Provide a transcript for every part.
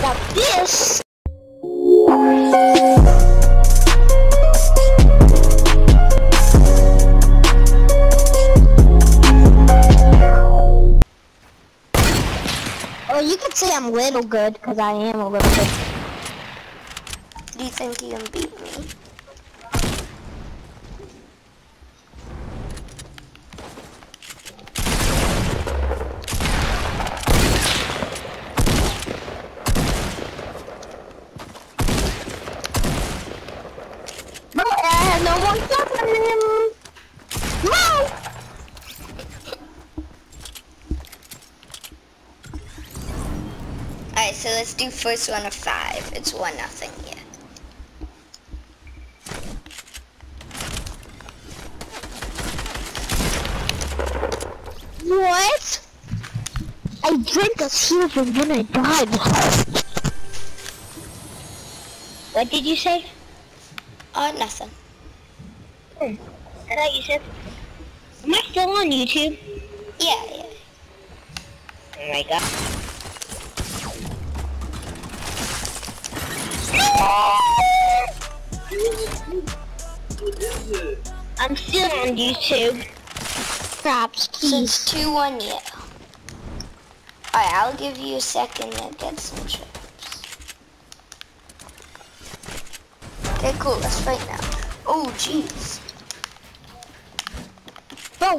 got this. You could say I'm little good, because I am a little good. Do you think you can beat me? Uh, no one's him. No! Alright, so let's do first one of five. It's one nothing, yeah. What? I drank a syrup and then I died. What did you say? Oh, nothing. I thought you said. Am I still on YouTube? Yeah, yeah. Oh my god. I'm still on YouTube. Props, So please. it's 2 1, yeah. Alright, I'll give you a second to get some chips. Okay, cool, let's fight now. Oh, jeez.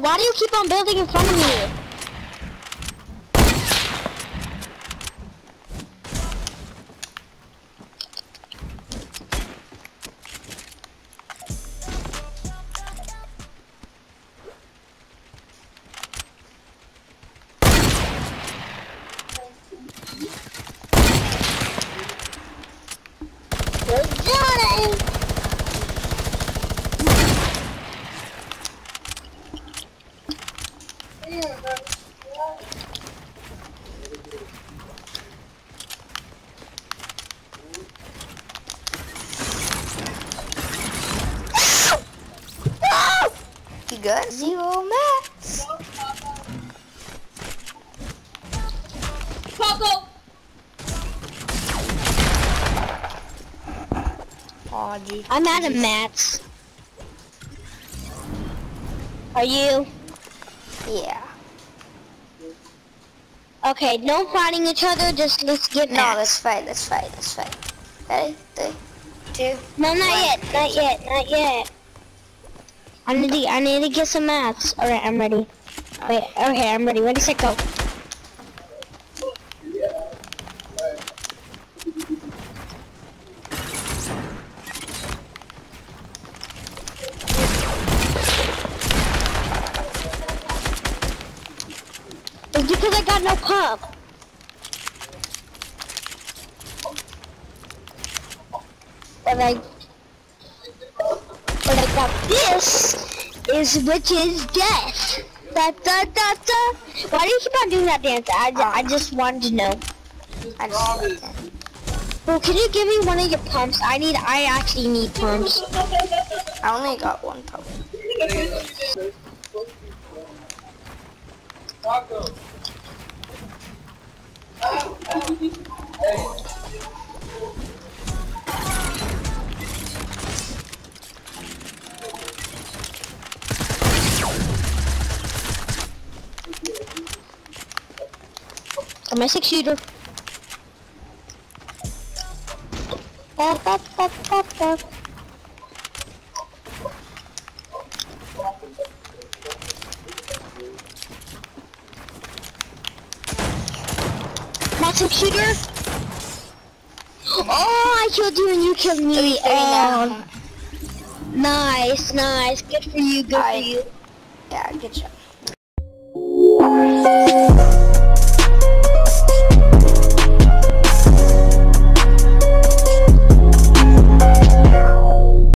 Why do you keep on building in front of me? You got zero mats. Oh, gee. I'm out of mats. Are you? Yeah. Okay, no fighting each other, just let's get No, let's fight, let's fight, let's fight. Ready? Three, two, No, not one. yet, not yet, not yet. I need to, I need to get some mats. Alright, I'm ready. Wait, okay, I'm ready. Ready, set, go. It's because I got no pump. But I, but I got this, is which is death. Da, da, da, da. Why do you keep on doing that dance? I, ju- I just wanted to know. I just like that. Well, can you give me one of your pumps? I need, I actually need pumps. I only got one pump. Got my six shooter. Da, da, da, da, da. My six shooter. Oh, I killed you and you killed me. Um, nice, nice. Good for you, good I, for you. Yeah, good job.